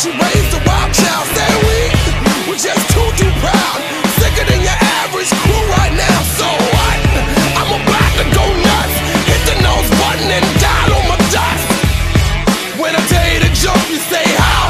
she raised a wild child. Say we, we just too, too proud. Sicker than your average crew right now. So what? I'm about to go nuts. Hit the nose button and die on my dust. When I tell you to jump, you say how?